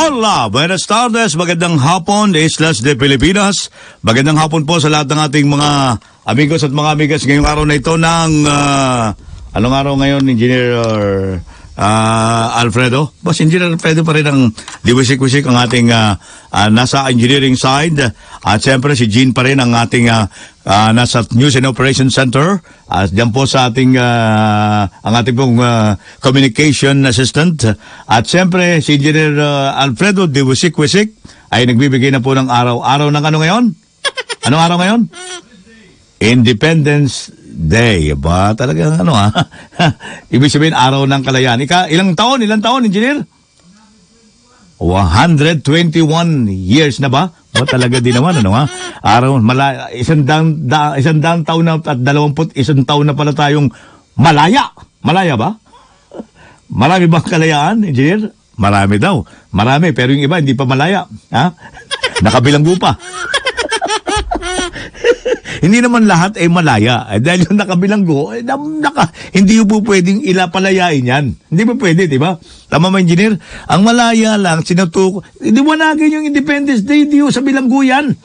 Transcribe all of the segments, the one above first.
Hola! Buenas tardes! Magandang hapon, Islas de Pilipinas. Magandang hapon po sa lahat ng ating mga amigos at mga amigas ngayong araw na ito ng... ah, anong araw ngayon, Engineer ah, Alfredo? Boss, Engineer Alfredo pa rin ang diwisik-wisik ang ating ah, ah, nasa engineering side. At siyempre si Jean pa rin ang ating ah, ah, nasa News and Operations Center. At diyan po sa ating ah, ang ating pong ah, communication assistant. At siyempre si Engineer ah, Alfredo Diwisik-wisik ay nagbibigay na po ng araw. Araw ng ano ngayon? Anong araw ngayon? Independence Day. Ba, talagang ano ha? Ibig sabihin, araw ng kalayaan. Ika, ilang taon? Ilang taon, engineer? 121 years na ba? O talaga din naman, ano ha? Araw, mala, isang daang, da, isang daang taon na at dalawamput isang taon na pala tayong malaya. Malaya ba? Marami bang kalayaan, engineer? Marami daw. Marami, pero yung iba hindi pa malaya. Ha? Nakabilanggo pa. Hindi naman lahat ay malaya. Eh, dahil yung nakabilanggo, eh, na, naka, hindi po pwedeng ilapalayain yan. Hindi pa pwede, di ba? Tama ba, engineer? Ang malaya lang, sinutuko. Hindi wanagin yung Independence Day, yung sa bilanggo yan.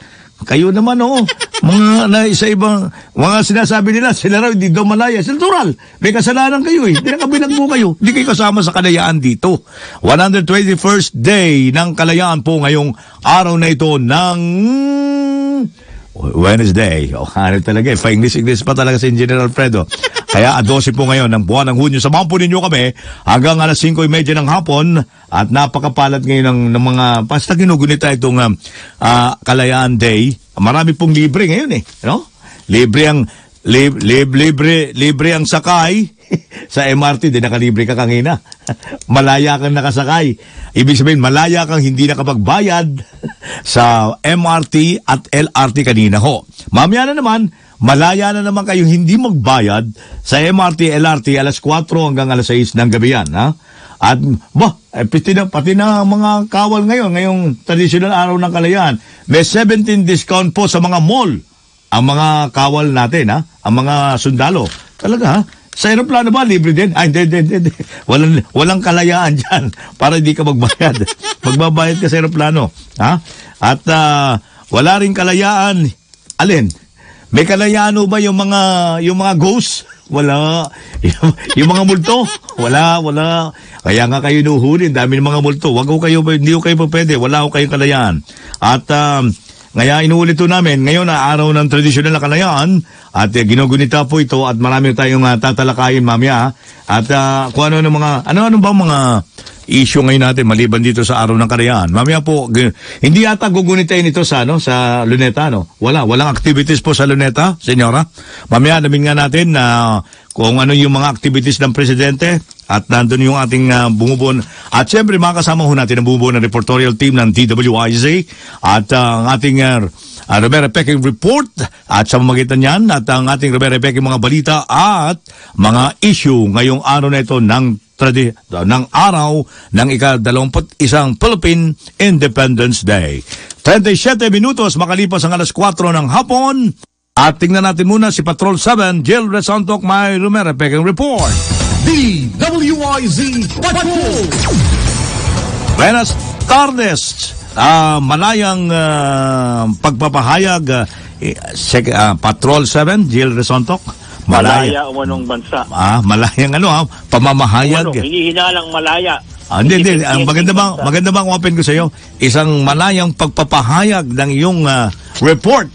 Kayo naman, oo. Mga na isa ibang, mga sinasabi nila, sila raw hindi daw malaya. Natural. May kasalanan kayo eh. Hindi nakabilanggo kayo. Hindi kayo kasama sa kalayaan dito. 121st day ng kalayaan po ngayong araw na ito ng Wednesday. O, ano talaga eh. Pa-English-English pa talaga si Engineer Alfredo. Kaya a 12 po ngayon ng buwan ng Hunyo. Samahan po ninyo kami hanggang alas 5.30 ng hapon at napakapalat ngayon ng, ng mga basta ginugunita itong um, ah, Kalayaan Day. Marami pong libre ngayon eh. No? Libre ang lib, lib, libre, libre ang sakay sa MRT, di nakalibre ka kanina. malaya kang nakasakay. Ibig sabihin, malaya kang hindi nakapagbayad sa MRT at LRT kanina ho. Mamaya na naman, malaya na naman kayong hindi magbayad sa MRT, LRT alas 4 hanggang alas 6 ng gabi yan. Ha? At, bah, eh, pati na, pati na mga kawal ngayon, ngayong traditional araw ng kalayaan, may 17 discount po sa mga mall ang mga kawal natin, ha? Ang mga sundalo. Talaga, ha? Sa aeroplano ba, libre din? Ay, hindi, hindi, hindi. Walang, walang kalayaan dyan para hindi ka magbayad. Magbabayad ka sa aeroplano. Ha? At ah, wala rin kalayaan. Alin? May kalayaan ba yung mga, yung mga ghosts? Wala. Yung, mga multo? Wala, wala. Kaya nga kayo nuhuli, dami ng mga multo. Wag ko kayo, hindi ko kayo pa pwede. Wala ko kayong kalayaan. At, um, ngayon, inuulit namin, ngayon na araw ng tradisyonal na kalayaan at eh, ginugunita po ito at marami tayong uh, tatalakayin mamaya. At uh, kung ano ng mga, ano-ano ba mga issue ngayon natin maliban dito sa araw ng kalayaan. Mamaya po, hindi yata gugunitain ito sa, ano, sa Luneta, no? Wala, walang activities po sa Luneta, senyora. Mamaya namin nga natin na kung ano yung mga activities ng presidente at nandun yung ating uh, bumubuo. At syempre, makakasama ho natin ang bumubuo ng reportorial team ng TWIZ at uh, ang ating uh, uh, Peking Report at sa mamagitan niyan at ang ating Rivera Peking mga balita at mga issue ngayong araw na ito ng tradi ng araw ng ika-21 Philippine Independence Day. 37 minutos makalipas ang alas 4 ng hapon at tingnan natin muna si Patrol 7, Jill Resontok, may Rumera Peking Report. DWIZ Patrol! Buenas tardes. Ah, malayang ah, pagpapahayag ah, eh, sek- ah, Patrol 7, Jill Resontok. Malaya. Malaya umanong bansa. Ah, malayang ano ah, pamamahayag. Umano, hinihinalang malaya. Ah, hindi, hindi. Ang maganda bang, maganda bang open ko sa iyo? Isang malayang pagpapahayag ng iyong ah, report.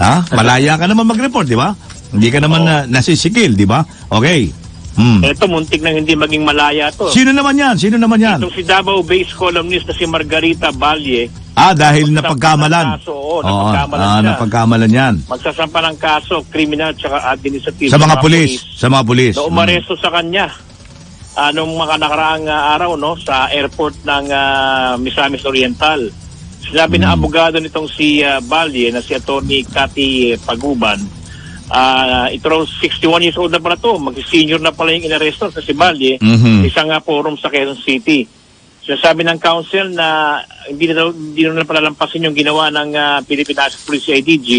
Ha? Malaya ka naman mag-report, di ba? Hindi ka naman Oo. na, nasisikil, di ba? Okay. Hmm. Ito, muntik nang hindi maging malaya to. Sino naman yan? Sino naman yan? Itong si Davao-based columnist na si Margarita Valle, Ah, dahil napagkamalan. kaso, oo, napagkamalan ah, siya. napagkamalan yan. magsasampa ng kaso, kriminal at administrative. Sa mga pulis. Sa mga pulis. Na umaresto sa kanya. Anong mga nakaraang ah, araw no sa airport ng ah, Misamis Oriental. Sinabi Hmm. na abogado nitong si uh, Valle na si Attorney Cathy Paguban, ah ito raw 61 years old na pala to, mag-senior na pala yung inaresto sa si Valle, Mhm. isang uh, forum sa Quezon City. Sinasabi ng council na hindi na, hindi na palalampasin yung ginawa ng uh, Philippine National Police IDG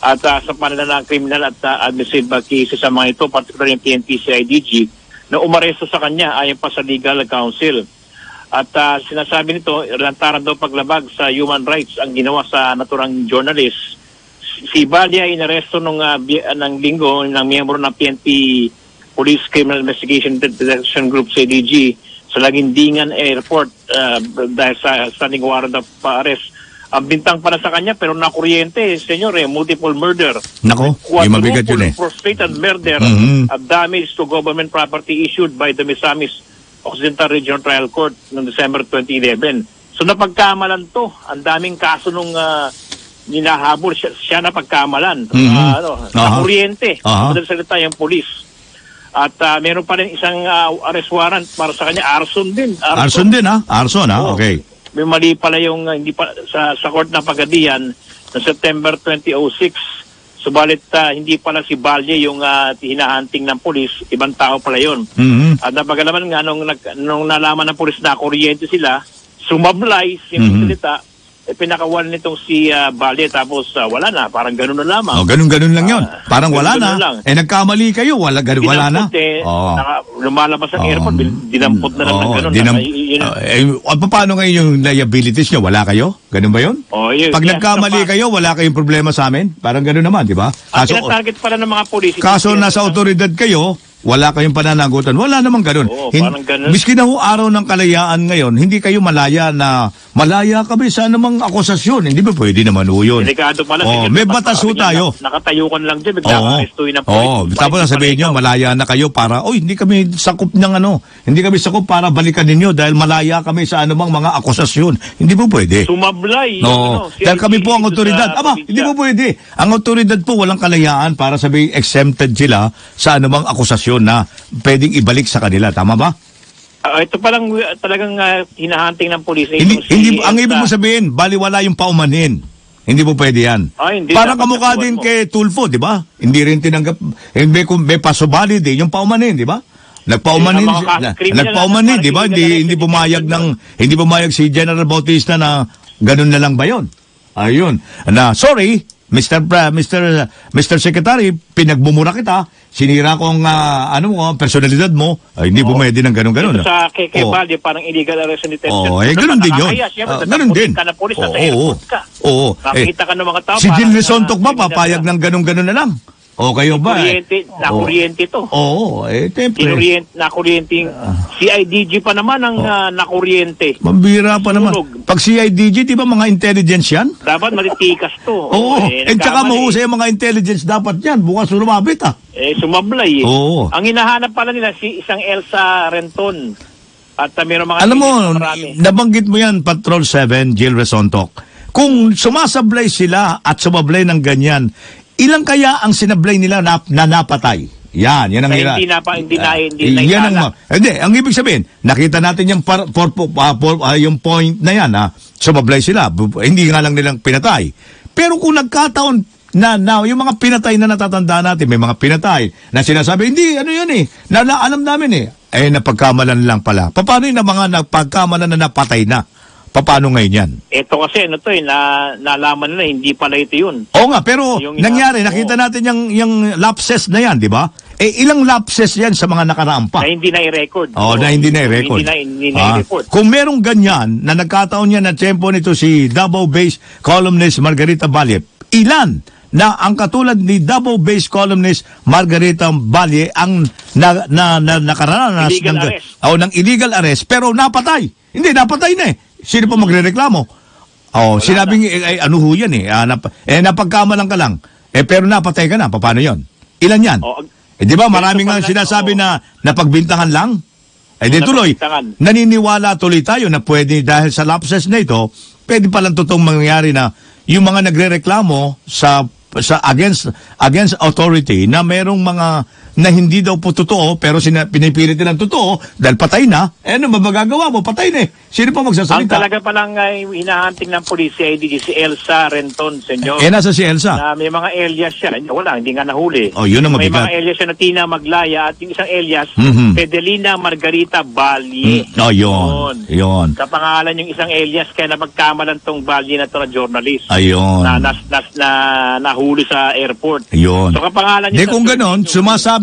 at uh, sa panala ng criminal at uh, administrative cases sa mga ito, particularly yung PNP CIDG, na umaresto sa kanya ayon pa sa legal counsel. At ah, sinasabi nito, lantaran daw paglabag sa human rights ang ginawa sa naturang journalist. Si Balia inaresto nung ah, ng linggo ng miyembro ng PNP Police Criminal Investigation Detection Group CDG sa Lagindingan Airport ah, dahil sa standing warrant of arrest. Ang bintang para sa kanya pero nakuryente, senyor, eh, multiple murder. Nako, yung mabigat yun eh. Frustrated murder Mhm. at damage to government property issued by the Misamis Occidental Regional Trial Court noong December 2011. So napagkamalan to. Ang daming kaso nung uh, ninahabol. Siya, siya napagkamalan. Mhm. Ah, ano. Aha. Madalas salita yung polis. At ah, meron pa rin isang ah, arrest warrant para sa kanya. Arson din. Arson din ha? Arson ha? Oo. Okay. May mali pala yung uh, hindi pa, sa, sa court ng Pagadian na September 2006. Subalit ah, hindi pala si Balye yung uh, hinahunting ng pulis, ibang tao pala yon. Mhm. At napagalaman nga nung, nung nalaman ng pulis na kuryente sila, sumablay, Mhm. simple salita, eh, pinakawan nitong si uh, Balye tapos ah, wala na, parang ganun na lamang. Oh, ganun-ganun lang yun. Ah, Parang wala na. lang. Eh, nagkamali kayo. Wala, ganun, wala na. Eh, Oo. naka, lumalabas ang Oo. airport, dinampot na lang ng Oo, ganun. dinam- Naka- yun- Ah, eh, ah, paano ngayon yung liabilities nyo? Wala kayo? Ganun ba yun? Oh, yun, Pag kaya nagkamali sa- kayo, wala kayong problema sa amin? Parang ganun naman, di ba? Kaso, tinatarget pala ng mga pulis. kaso nasa otoridad kayo, wala kayong pananagutan. Wala namang ganun. Oo, Hin- parang ganun. Miski na ho araw ng kalayaan ngayon, hindi kayo malaya na malaya kami sa anumang akusasyon. Hindi ba pwede naman ho yun? Delikado pala. Oh, may batas ho tayo. na- Nakatayukan lang dyan, bigla Oo. ka arestuin ng pulis. Oo. Tapos sasabihin nyo, malaya na kayo para, oy, hindi kami sakop ng ano, hindi kami sakop para balikan ninyo dahil malaya kami sa anumang mga akusasyon. Hindi po pwede. Sumablay. yung No, ano, si dahil kami po ang otoridad. Aba, hindi po pwede. Ang otoridad po walang kalayaan para sabihin exempted sila sa anumang akusasyon na pwedeng ibalik sa kanila. Tama ba? Ah, ito palang uh, talagang uh, hinahunting ng pulis. eh, Hindi, si hindi, ang ibig mo sabihin, baliwala yung paumanhin. Hindi po pwede yan. Ah, hindi. Parang kamukha din mo. kay Tulfo, di ba? Hindi rin tinanggap, hindi kung may pasubali din, yung paumanhin, di ba? Nagpaumanhin, Eh, na- nagpaumanhin, na- di ba? Hindi, hindi pumayag ng, hindi pumayag si General Bautista na ganun na lang ba yun? Ayun. Na, sorry, Mr. Pra, Mr. Mr. Secretary, pinagmumura kita, sinira ko ang ah, ano mo, personalidad mo, ay, hindi Oo. pumwede ng ganun-ganun. Ito sa kay, kay Oo. Balde, parang illegal arrest and detention. Oo, eh, ganun din yun. Ah, sa ganun din. ka na nasa Oo, airport oo. ka. Oo. Nakita ka ng mga tao. Si Jill ah, Lesontok ba, papayag ng ganun-ganun na lang? O kayo ba? eh? Kuryente, nakuryente to. Oo, eh, temple. Kinuryente, nakuryente. CIDG pa naman ang Oh. ah, nakuryente. Mambira pa naman. Pag CIDG, di ba mga intelligence yan? Dapat matitikas to. Oo. eh, Eh, tsaka nagkamali. mahusay mga intelligence dapat yan. Bukas lumabit ah. Eh, sumablay eh. Oo. Ang hinahanap pala nila si isang Elsa Renton. At uh, mga... Alam mo, nabanggit mo yan, Patrol 7, Jill Resontok. Kung sumasablay sila at sumablay ng ganyan, ilang kaya ang sinablay nila na, na napatay? Yan, yan ang hira- hindi na pa- hindi na- Ah, hindi na yan ang, hindi, ang ibig sabihin, nakita natin yung, par, por, por, ah, por- ah, yung point na yan, ha, sumablay sila, hindi nga lang nilang pinatay. Pero kung nagkataon na, na yung mga pinatay na natatanda natin, may mga pinatay na sinasabi, hindi, ano yun eh, na, na alam namin eh, eh napagkamalan lang pala. Paano yung mga napagkamalan na napatay na? Paano ngayon yan? Ito kasi ano to eh, na, nalaman nila hindi pala ito yun. Oo nga, pero Yung nangyari, ina- nakita oo. natin yung, yung lapses na yan, di ba? Eh, ilang lapses yan sa mga nakaraang pa? Na hindi na i-record. Oh, na hindi na i-record. Hindi na, hindi na Ah, i-report. Kung merong ganyan na nagkataon yan na tempo nito si Davao-based columnist Margarita Balye, ilan na ang katulad ni Davao-based columnist Margarita Balye ang na, na, na, nakaranas ng, arrest. oh, ng illegal arrest pero napatay. Hindi, napatay na eh. Sino pa magrereklamo? Oh, sinabing eh, ay, ano ho yan eh. Ah, nap- eh, napagkamalan ka lang. Eh, pero napatay ka na. Paano yon? Ilan yan? Oh, Eh, di ba maraming nga sinasabi oo. na napagbintangan lang? Eh di tuloy, Napagbintangan. naniniwala tuloy tayo na pwede dahil sa lapses na ito, pwede palang totoong mangyari na yung mga nagrereklamo sa sa against against authority na merong mga na hindi daw po totoo pero sina, pinipilit nilang totoo dahil patay na, eh ano magagawa mo? Patay na eh. Sino pa ang magsasalita? talaga palang uh, hinahunting ng police si IDG, si Elsa Renton, senyor. Eh nasa si Elsa. na may mga alias siya. Wala, hindi nga nahuli. Oh, yun ang May mabigat. mga alias siya na Tina Maglaya at yung isang alias, Mhm. Pedelina Margarita Balye. Mm, oh, yun. Yun. Sa pangalan yung isang alias kaya napagkamalan tong Balye na to na journalist. Ayun. Na, nas, nas, na nahuli sa airport. Yun. So kapangalan niya kung ganon,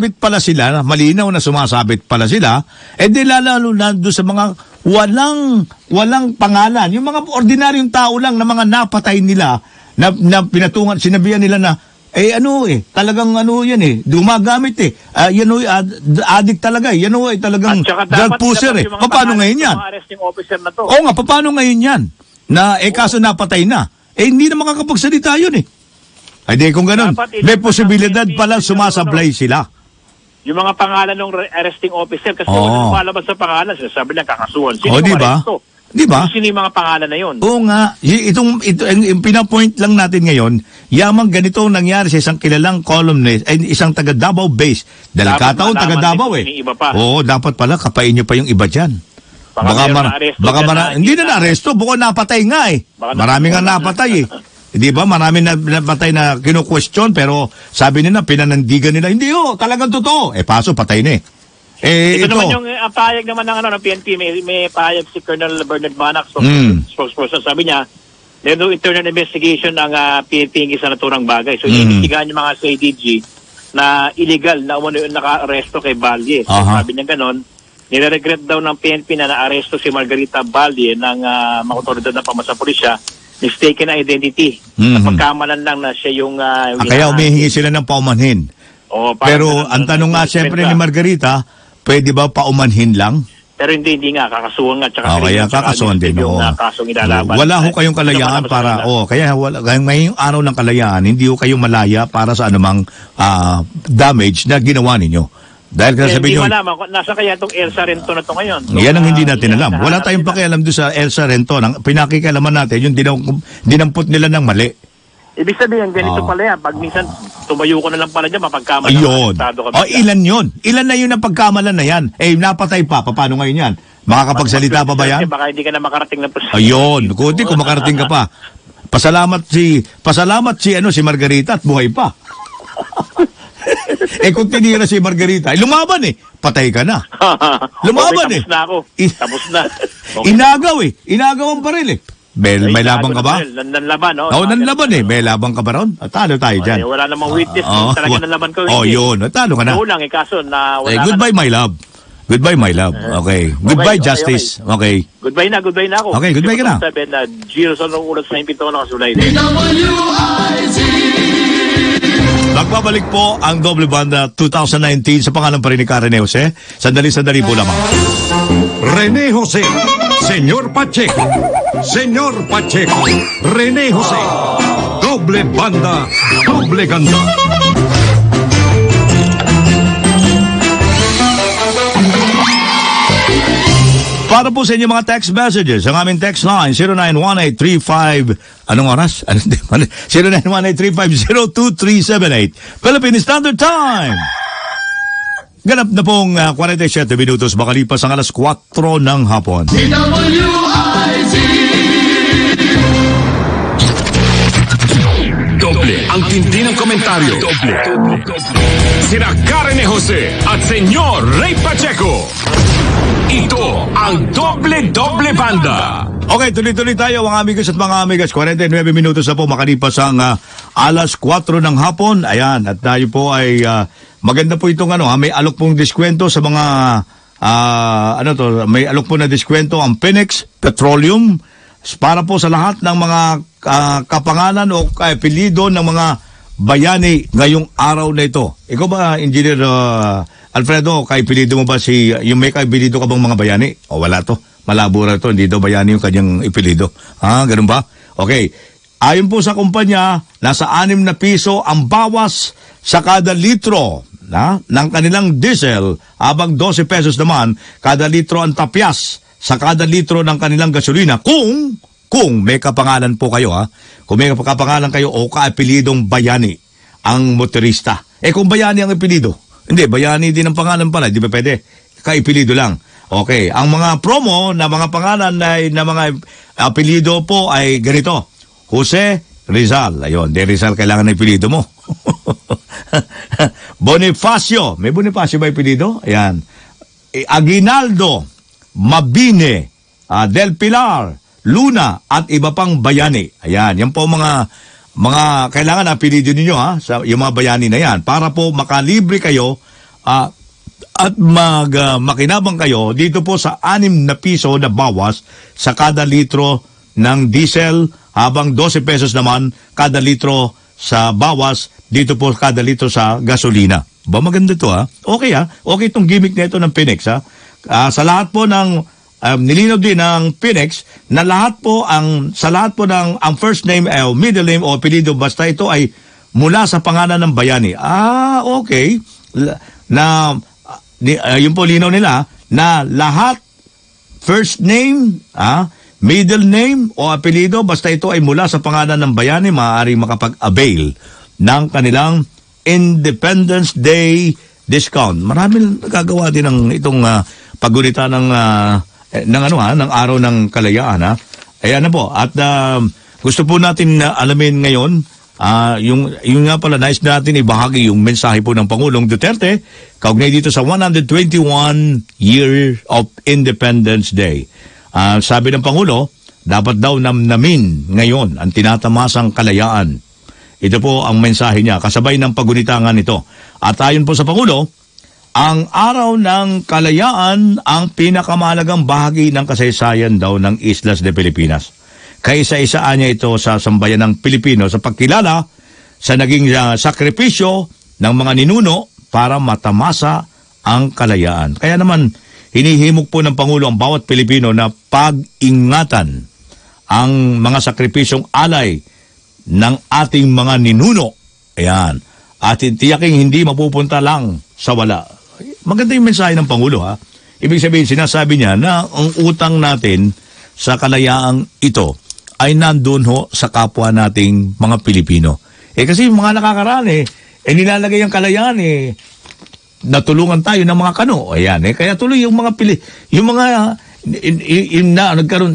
sumasabit pala sila, malinaw na sumasabit pala sila, eh di lalalo na doon sa mga walang walang pangalan. Yung mga ordinaryong tao lang na mga napatay nila na, na pinatungan sinabihan nila na eh ano eh talagang ano yan eh dumagamit eh. Ah, yan oh, ad, addict talaga eh. Yan oh, eh talagang drug pusher eh. paano ngayon ng yan. Oo nga paano ngayon yan? Na eh kaso napatay na. Eh hindi na makakapagsalita yun eh. Ay di kung ganun Dapat may posibilidad pala sumasablay sila Yung mga pangalan ng re- arresting officer kasi Oo. oh. lumalabas sa pangalan, sabi niya kakasuhan. Sino Oh, yung di ba? aresto? Di ba? Sino yung mga pangalan na yun? Oo nga, Y- itong ito ang ang pinapoint lang natin ngayon, yamang ganito ang nangyari sa isang kilalang columnist, ay isang taga Davao base. Dahil Dapat kataon taga Davao eh. may iba pa. Oo, dapat pala kapain niyo pa yung iba diyan. Baka mara, na-aresto baka dyan mara, na- hindi na na-aresto, buko napatay nga eh. Baka Marami nga na- napatay eh. Di ba? Marami na napatay na kinu-question pero sabi nila pinanandigan nila, hindi oh, talagang totoo. Eh paso patay na eh. Eh Ito, ito, naman yung uh, ang payag naman ng ano ng PNP may, may payag si Colonel Bernard Manac Mm. spokesperson, spokesperson sabi niya meron daw internal investigation ng uh, PNP ng isa naturang bagay. So, Mm. iimbestigahan yung mga CIDG na illegal na umano yung naka-aresto kay Balye. So, Aha. sabi niya ganon, nire-regret daw ng PNP na na-aresto si Margarita Balye ng uh, mga otoridad ng pamasa pulisya mistaken na identity. Mhm. Napagkamalan lang na siya yung... Uh, ah, kaya humihingi sila ng paumanhin. Oh, parang Pero ang tanong nga siyempre ni Margarita, pwede ba paumanhin lang? Pero hindi, hindi nga. Kakasuhan nga. Tsaka Ah, kaya kakasuhan din. Yung oo. uh, kasong ilalaban. Wala ho kayong Ay, kalayaan para, oh, kaya wala, ngayong araw ng kalayaan, hindi ho kayo malaya para sa anumang ah, damage na ginawa ninyo. Dahil kasi sabi Hindi nyo, malaman kung nasa kaya itong Elsa Rento na to ngayon. So, yan ang hindi ah, natin alam. Wala tayong pakialam doon sa Elsa Rento. Nang pinakikialaman natin, yung dinampot nila ng mali. Ibig sabihin, ganito Oo. pala yan. Pag minsan, tumayo ko na lang pala dyan, mapagkamala. Ayun. Estado ka O, ilan yun? Ilan na yun ang pagkamalan na yan? Eh, napatay pa. Paano ngayon yan? Makakapagsalita pa ba yan? Baka hindi ka na makarating ng proseso. Ayun, kundi kung makarating ka pa. Pasalamat si pasalamat si ano si Margarita at buhay pa. eh kung tinira si Margarita, eh, lumaban eh. Patay ka na. Lumaban okay, eh. Tapos na ako. Tapos na. Okay. Inagaw eh. Inagaw ang baril eh. May, Ay, may labang ka ba? Nan- Nanlaban, no? Oo, oh, nanlaban eh. May labang ka ba ron? Ah, Talo tayo Ay, dyan. wala namang witness. Oo. talaga nanlaban ko. Oh, yun. Talo ka na. Kulang eh, kaso na wala Eh, goodbye, na. my love. Goodbye, my love. Okay. Goodbye, okay, Justice. Okay. Goodbye na, goodbye na ako. Okay, goodbye ka na. 7 na Giro sa nung ulat sa impito ko nakasulay. Magbabalik po ang Doble Banda 2019 sa pangalan pa rin ni Karen Jose. Sandali-sandali po lamang. René José, Señor Pacheco, Señor Pacheco, René José, doble banda, doble ganda. Para po sa inyo mga text messages, ang aming text line 091835 Anong oras? Ano hindi? 0918350238 Philippine Standard Time. Ganap na pong ah, 47 minutos makalipas ang alas 4 ng hapon. Doble ang tindi ng komentaryo. Doble. Sina Karen. Jose at Senyor Ray Pacheco. Ito ang Doble-Doble Banda. Okay, tuloy-tuloy tayo mga amigos at mga amigas. 49 minutos na po makalipas ang ah, alas 4 ng hapon. Ayan, at tayo po ay ah, maganda po itong ano, ha, may alok pong diskwento sa mga ah, ano to, may alok po na diskwento ang Phoenix Petroleum para po sa lahat ng mga ah, kapangalan o kaapelido ng mga bayani ngayong araw na ito. Ikaw ba, Engineer ah, Alfredo, kaipilido mo ba si, yung may kaipilido ka bang mga bayani? O wala to. Malabo na to. Hindi daw bayani yung kanyang ipilido. Ha, ganun ba? Okay. Ayon po sa kumpanya, nasa 6 na piso ang bawas sa kada litro na, ng kanilang diesel, habang 12 pesos naman kada litro ang tapyas sa kada litro ng kanilang gasolina kung kung may kapangalan po kayo ha, kung may kapangalan kayo o kaapelidong bayani ang motorista. Eh kung bayani ang apelido, hindi, bayani din ang pangalan pala, di ba pwede? Kaipilido lang. Okay, ang mga promo na mga pangalan na, na mga apelido po ay ganito. Jose Rizal. Ayun, de Rizal kailangan na apelido mo. Bonifacio. May Bonifacio ba apelido? Ayan. Eh, Aguinaldo. Mabine. ah, Del Pilar. Luna at iba pang bayani. Ayan, yan po mga mga kailangan apelido ninyo ha, sa yung mga bayani na yan para po makalibre kayo ah, at mag ah, makinabang kayo dito po sa 6 na piso na bawas sa kada litro ng diesel habang 12 pesos naman kada litro sa bawas dito po kada litro sa gasolina. Ba maganda to ha? Okay ha? Okay itong gimmick na ito ng Pinex ha? Ah, sa lahat po ng um, nilinaw din ng Pinex na lahat po ang sa lahat po ng ang first name eh, o middle name o apelyido basta ito ay mula sa pangalan ng bayani. Ah, okay. Na ah, yun po linaw nila na lahat first name, ah, middle name o apelyido basta ito ay mula sa pangalan ng bayani maaaring makapag-avail ng kanilang Independence Day discount. Marami nagagawa din ng itong ah, paggunita ng ah, eh, ng ano ha, ng araw ng kalayaan ha. Ayan na po. At ah, gusto po natin na alamin ngayon ah, yung yung nga pala nice natin ibahagi yung mensahe po ng Pangulong Duterte kaugnay dito sa 121 year of Independence Day. Ah, sabi ng Pangulo, dapat daw namnamin ngayon ang tinatamasang kalayaan. Ito po ang mensahe niya kasabay ng pagunitangan nito. At ayon po sa Pangulo, ang araw ng kalayaan ang pinakamalagang bahagi ng kasaysayan daw ng Islas de Pilipinas. Kaisa-isaan niya ito sa sambayan ng Pilipino sa pagkilala sa naging uh, sakripisyo ng mga ninuno para matamasa ang kalayaan. Kaya naman, hinihimok po ng Pangulo ang bawat Pilipino na pag-ingatan ang mga sakripisyong alay ng ating mga ninuno. Ayan. At tiyaking hindi mapupunta lang sa wala. Maganda yung mensahe ng Pangulo ha. Ibig sabihin, sinasabi niya na ang utang natin sa kalayaang ito ay nandun ho sa kapwa nating mga Pilipino. Eh kasi yung mga nakakaraan eh, eh nilalagay ang kalayaan eh, natulungan tayo ng mga kano. Ayan eh, kaya tuloy yung mga pili, yung mga in, in, in, na nagkaroon,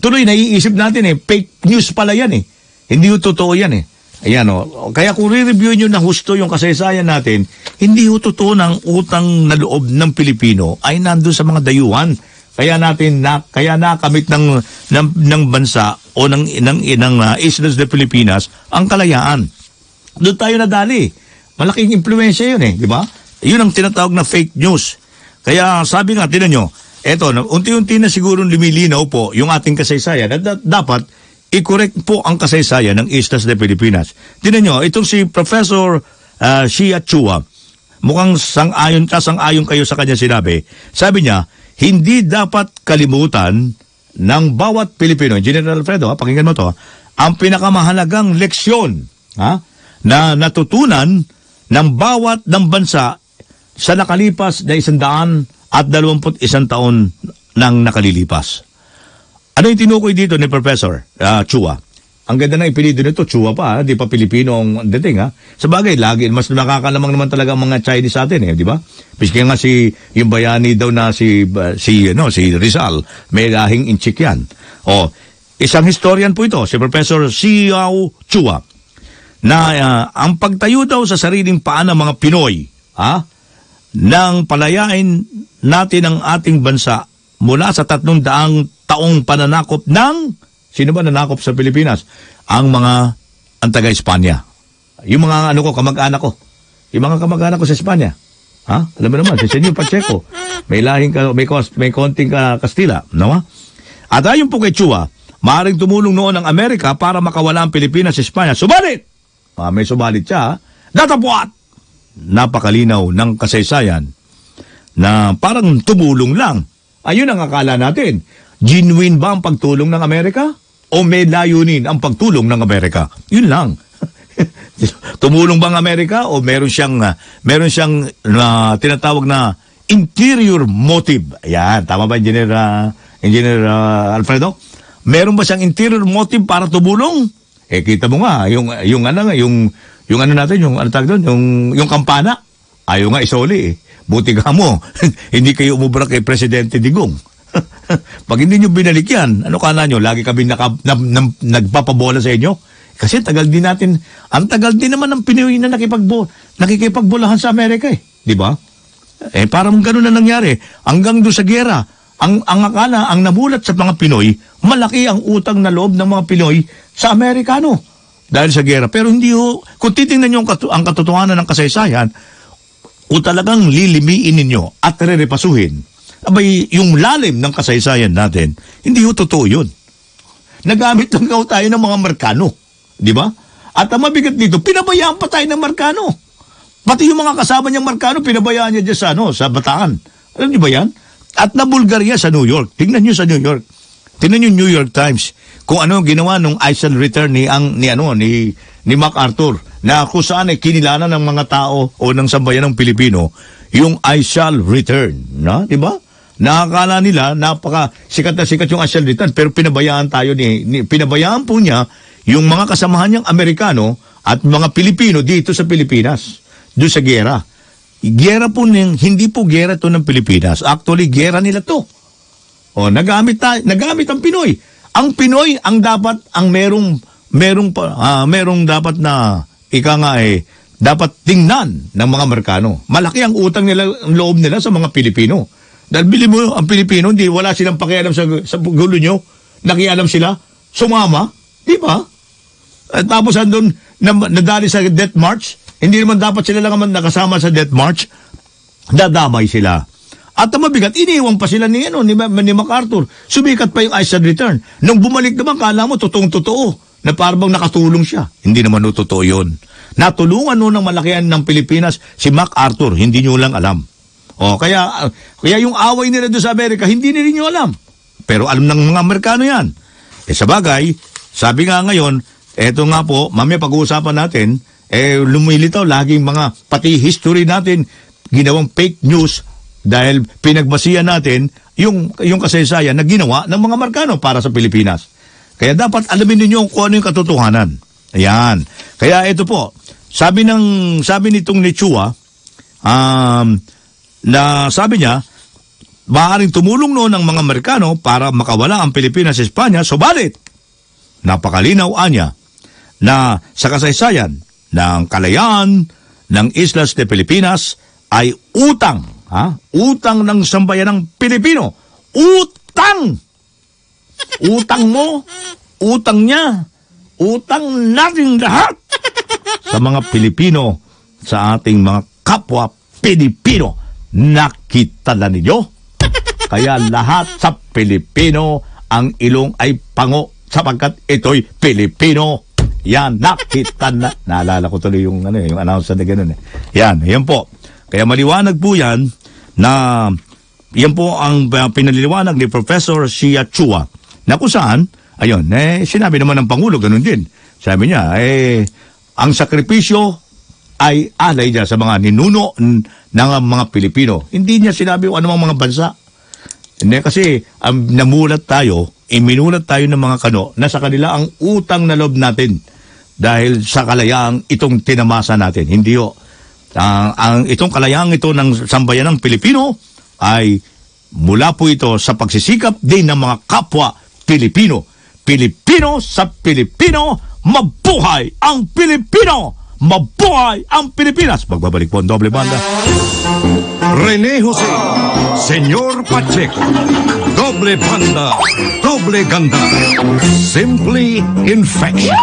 tuloy naiisip natin eh, fake news pala yan eh. Hindi yung totoo yan eh. Ayan o. Kaya kung re-review nyo na husto yung kasaysayan natin, hindi ho totoo ng utang na loob ng Pilipino ay nandun sa mga dayuhan. Kaya natin na kaya nakamit ng ng, ng bansa o ng ng ng uh, Islas de Pilipinas ang kalayaan. Doon tayo nadali. Malaking impluwensya 'yun eh, di ba? 'Yun ang tinatawag na fake news. Kaya sabi nga tinan nyo, eto, unti-unti na siguro lumilinaw po yung ating kasaysayan at da- dapat i-correct po ang kasaysayan ng Islas de Pilipinas. Tinan nyo, itong si Professor uh, Shia Chua, mukhang sang-ayon ka, sang-ayon kayo sa kanya sinabi. Sabi niya, hindi dapat kalimutan ng bawat Pilipino, General Alfredo, ha, pakinggan mo to, ang pinakamahalagang leksyon ha, na natutunan ng bawat ng bansa sa nakalipas na isandaan at dalawamput isang taon nang nakalilipas. Ano yung tinukoy dito ni Professor uh, Chua? Ang ganda ng ipilido nito, Chua pa, ha? di pa Pilipino ang dating ha. Sa bagay, lagi, mas nakakalamang naman talaga ang mga Chinese sa atin eh, di ba? Piski nga si, yung bayani daw na si, uh, si, ano, si Rizal, may lahing inchik yan. O, isang historian po ito, si Professor Xiao Chua, na uh, ang pagtayo daw sa sariling paan ng mga Pinoy, ha? nang palayain natin ang ating bansa mula sa tatlong daang taong pananakop ng, sino ba nanakop sa Pilipinas? Ang mga, ang taga-Espanya. Yung mga ano ko, kamag-anak ko. Yung mga kamag-anak ko sa Espanya. Ha? Alam mo naman, si Senyor Pacheco. May lahing, may, kos, may konting ka, Kastila. No? At ayon po kay Chua, maaaring tumulong noon ang Amerika para makawala ang Pilipinas sa Espanya. Subalit! Ah, may subalit siya. ha? Datapwat! Napakalinaw ng kasaysayan na parang tumulong lang. Ayun ang akala natin. Genuine ba ang pagtulong ng Amerika? O may layunin ang pagtulong ng Amerika? Yun lang. tumulong ba ang Amerika o meron siyang uh, meron siyang na tinatawag na interior motive? Ayan, tama ba Engineer uh, Engineer uh, Alfredo? Meron ba siyang interior motive para tumulong? Eh kita mo nga yung yung ano yung yung ano natin yung ano tawag doon yung yung kampana. Ayaw nga isoli eh. Buti ka mo, hindi kayo umubra kay Presidente Digong. Pag hindi nyo binalik yan, ano kala nyo, lagi kami naka, na, na, nagpapabola sa inyo? Kasi tagal din natin, ang tagal din naman ng Pinoy na nakipagbo, nakikipagbolahan sa Amerika eh. Di ba? Eh parang ganun na nangyari. Hanggang doon sa gera, ang, ang akala, ang nabulat sa mga Pinoy, malaki ang utang na loob ng mga Pinoy sa Amerikano. Dahil sa gera. Pero hindi ho, kung titingnan nyo ang, katu- ang katotohanan ng kasaysayan, kung talagang lilimiin ninyo at rerepasuhin, abay, yung lalim ng kasaysayan natin, hindi ho totoo yun. Nagamit lang ho tayo ng mga Markano. Di ba? At ang mabigat dito, pinabayaan pa tayo ng Markano. Pati yung mga kasama niyang Markano, pinabayaan niya dyan sa, ano, sa Bataan. Alam niyo ba yan? At na Bulgaria sa New York. Tingnan niyo sa New York. Tingnan niyo New York Times kung ano ginawa nung Iceland return ni ang ni ano ni ni MacArthur na kung saan ay kinilala ng mga tao o ng sambayan ng Pilipino yung I shall return, na, 'di ba? Nakakala nila napaka sikat na sikat yung shall return pero pinabayaan tayo ni, ni pinabayaan po niya yung mga kasamahan niyang Amerikano at mga Pilipino dito sa Pilipinas, doon sa gera. Gera po ng, hindi po gera to ng Pilipinas. Actually, gera nila to. O, nagamit tayo, nagamit ang Pinoy. Ang Pinoy ang dapat ang merong merong ah, merong dapat na ika nga eh dapat tingnan ng mga Amerikano. Malaki ang utang nila, ang loob nila sa mga Pilipino. Dahil bili mo, ang Pilipino, hindi, wala silang pakialam sa, sa gulo nyo. Nakialam sila. Sumama. Di ba? At tapos andun, na, nadali sa death march. Hindi naman dapat sila lang naman nakasama sa death march. Dadamay sila. At ang mabigat, iniwan pa sila ni, ano, ni, ni MacArthur. Sumikat pa yung Iceland Return. Nung bumalik naman, kala mo, totoong totoo. Na parang nakatulong siya. Hindi naman totoo yun. Natulungan no ng malakihan ng Pilipinas si MacArthur. Hindi nyo lang alam. O, kaya, ah, kaya yung away nila doon sa Amerika, hindi nila nyo alam. Pero alam ng mga Amerikano yan. Eh sa bagay, sabi nga ngayon, eto nga po, mamaya pag-uusapan natin, eh lumilitaw laging mga, pati history natin, ginawang fake news dahil pinagbasihan natin yung, yung kasaysayan na ginawa ng mga Amerikano para sa Pilipinas. Kaya dapat alamin ninyo kung ano yung katotohanan. Ayan. Kaya ito po, sabi ng sabi nitong ni Chua, um, na sabi niya, maaaring tumulong noon ng mga Amerikano para makawala ang Pilipinas sa Espanya, subalit, napakalinaw anya na sa kasaysayan ng kalayaan ng Islas de Pilipinas ay utang, ha? Utang ng sambayan ng Pilipino. Utang! Utang mo, utang niya, utang nating lahat sa mga Pilipino, sa ating mga kapwa Pilipino. Nakita na ninyo? Kaya lahat sa Pilipino ang ilong ay pango sapagkat ito'y Pilipino. Yan, nakita na. Naalala ko tuloy yung, ano, yung announcer na gano'n eh. Yan, yan po. Kaya maliwanag po yan na yan po ang uh, pinaliliwanag ni Professor Sia Chua na kung saan, ayun, eh, sinabi naman ng Pangulo, ganun din. Sabi niya, eh, ang sakripisyo ay alay niya sa mga ninuno ng mga Pilipino. Hindi niya sinabi kung anumang mga bansa. Hindi kasi um, namulat tayo, iminulat tayo ng mga kano na sa kanila ang utang na loob natin dahil sa kalayaang itong tinamasa natin. Hindi ho. Ang, ang itong kalayaang ito ng sambayan ng Pilipino ay mula po ito sa pagsisikap din ng mga kapwa Pilipino. Pilipino sa Pilipino, mabuhay ang Pilipino! Mabuhay ang Pilipinas! Magbabalik po ang doble banda. René José, Señor Pacheco, doble banda, doble ganda. Simply infection.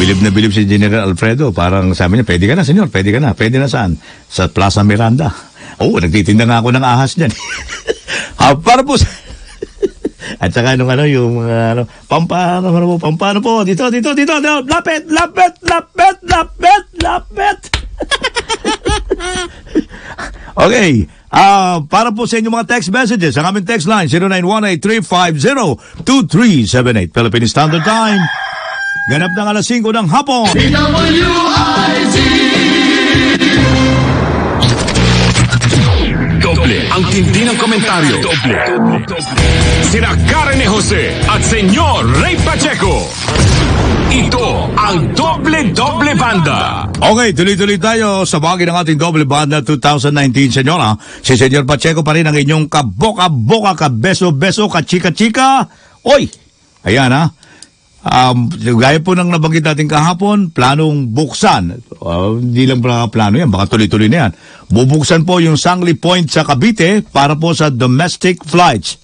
Bilib na bilib si General Alfredo. Parang sabi niya, pwede ka na, senyor, pwede ka na. Pwede na saan? Sa Plaza Miranda. Oo, nagtitinda nga ako ng ahas dyan. ah, para po sa... At saka nung ano, yung mga ano, pampano, ano po, pampano po, dito, dito, dito, dito, lapit, lapit, lapit, lapit, lapit. okay, ah para po sa inyong mga text messages, ang aming text line, 0918-350-2378, Philippine Standard Time. Ganap ng alas 5 ng hapon. Doble ang tindi ng komentaryo. Doble. Sina Karen Jose at Senyor Ray Pacheco. Ito ang Doble-Doble Banda. Okay, tuloy-tuloy tayo sa bagay ng ating double band na 2019, senyora. Si Senyor Pacheco pa rin ang inyong kaboka-boka, kabeso-beso, kachika-chika. Oy! Ayan ha. Um, gaya po ng nabanggit natin kahapon, planong buksan. Uh, hindi lang plano yan, baka tuloy-tuloy na yan. Bubuksan po yung Sangli Point sa Cavite para po sa domestic flights.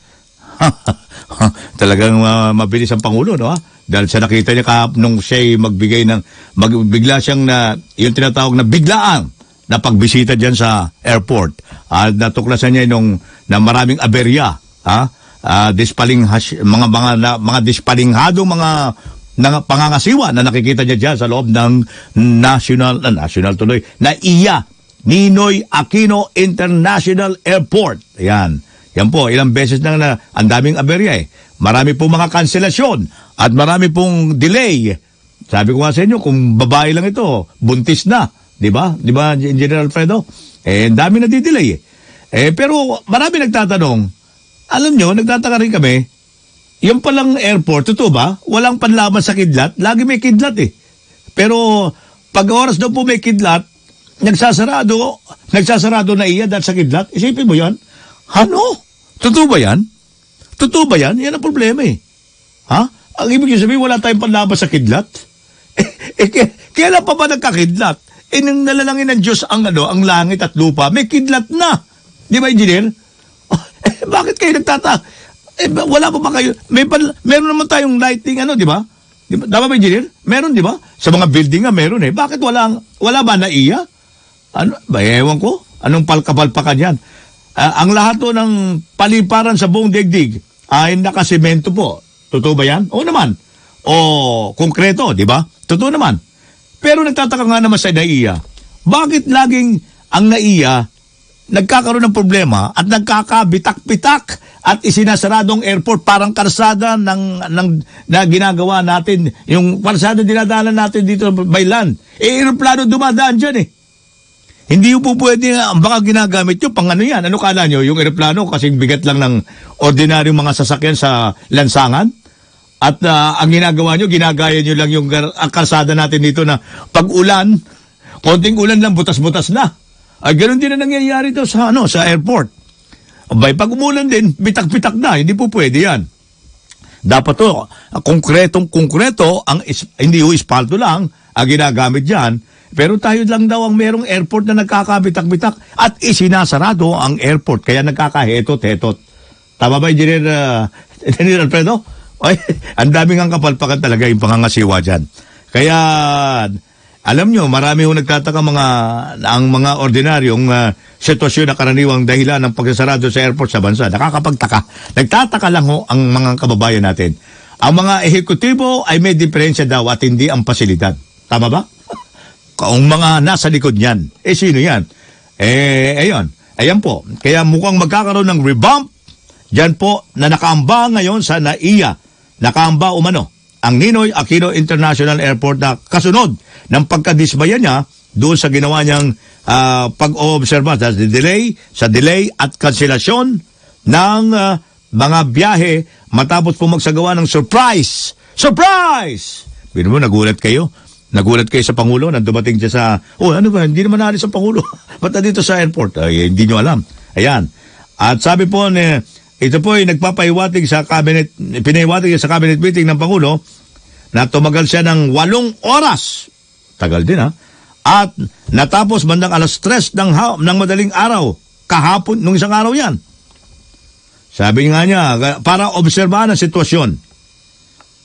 Talagang uh, mabilis ang Pangulo, no? dahil sa nakita niya kahap nung siya magbigay ng, magbigla siyang na, yung tinatawag na biglaan na pagbisita dyan sa airport. At natuklasan niya nung na maraming aberya, ha? Ah, dispaling mga mga na, mga dispalinghado mga na pangangasiwa na nakikita niya dyan sa loob ng national, na national tuloy, na iya, Ninoy Aquino International Airport. Ayan. Yan po, ilang beses na na ang daming aberya eh. Marami pong mga kanselasyon at marami pong delay. Sabi ko nga sa inyo, kung babae lang ito, buntis na. Di ba? Di ba, Engineer Alfredo? Eh, dami na di-delay eh. Eh, pero marami nagtatanong, alam nyo, nagtataka rin kami, yung palang airport, totoo ba? Walang panlaban sa kidlat? Lagi may kidlat eh. Pero pag oras daw po may kidlat, nagsasarado, nagsasarado na iya dahil sa kidlat. Isipin mo yan? Ano? Totoo ba yan? Totoo ba yan? Yan ang problema eh. Ha? Ang ibig sabihin, wala tayong panlaban sa kidlat? Eh, eh, kailan pa ba nagkakidlat? Eh, nang nalalangin ng Diyos ang, ano, ang langit at lupa, may kidlat na. Di ba, engineer? Eh, bakit kayo nagtata? Eh, wala pa ba kayo? May pan, meron naman tayong lighting, ano, di ba? Di ba? Tama ba, engineer? Meron, di ba? Sa mga building nga, meron eh. Bakit wala, wala ba na iya? Ano, ba, ewan ko. Anong palkapalpakan yan? Ah, ang lahat to ng paliparan sa buong digdig ay nakasemento po. Totoo ba yan? Oo naman. O konkreto, di ba? Totoo naman. Pero nagtataka nga naman sa NAIA, bakit laging ang NAIA nagkakaroon ng problema at nagkakabitak-bitak at isinasaradong airport parang karsada ng, ng na ginagawa natin. Yung karsada dinadaanan natin dito by land. Eh aeroplano dumadaan dyan eh. Hindi po pwede ang baka ginagamit nyo pang ano yan. Ano kala nyo yung aeroplano? Kasing bigat lang ng ordinaryong mga sasakyan sa lansangan. At ah, ang ginagawa nyo, ginagaya nyo lang yung kalsada natin dito na pag ulan, konting ulan lang, butas-butas na. Ay, ganun din na nangyayari to sa, ano, sa airport. Abay, pag umulan din, bitak-bitak na. Hindi po pwede yan. Dapat to, konkretong konkreto, ang is, hindi yung ispalto lang ang ginagamit dyan. Pero tayo lang daw ang merong airport na nagkakabitak-bitak at isinasarado ang airport. Kaya nagkakahetot-hetot. Tama ba, Engineer, uh, Engineer Alfredo? Ay, ang daming ang kapalpakan talaga yung pangangasiwa dyan. Kaya, alam nyo, marami yung nagtataka mga, ang mga ordinaryong uh, sitwasyon na karaniwang dahilan ng pagsasarado sa airport sa bansa. Nakakapagtaka. Nagtataka lang ho ang mga kababayan natin. Ang mga ehekutibo ay may diferensya daw at hindi ang pasilidad. Tama ba? Kung mga nasa likod niyan, eh sino yan? Eh, ayun. Ayan po. Kaya mukhang magkakaroon ng revamp Diyan po na nakaamba ngayon sa NAIA. Nakaamba umano ang Ninoy Aquino International Airport na kasunod ng pagkadismaya niya doon sa ginawa niyang ah, pag-oobserba sa delay, sa delay at kanselasyon ng ah, mga biyahe matapos po magsagawa ng surprise. Surprise! Bino mo, nagulat kayo. Nagulat kayo sa Pangulo na dumating siya sa, oh ano ba, hindi naman naalis ang Pangulo. Ba't dito sa airport? Ay, hindi nyo alam. Ayan. At sabi po ni, ito po ay nagpapahiwatig sa cabinet, pinahiwatig niya sa cabinet meeting ng Pangulo na tumagal siya ng walong oras. Tagal din ha. At natapos bandang alas tres ng, ha- ng madaling araw. Kahapon, nung isang araw yan. Sabi nga niya, para obserbahan ang sitwasyon.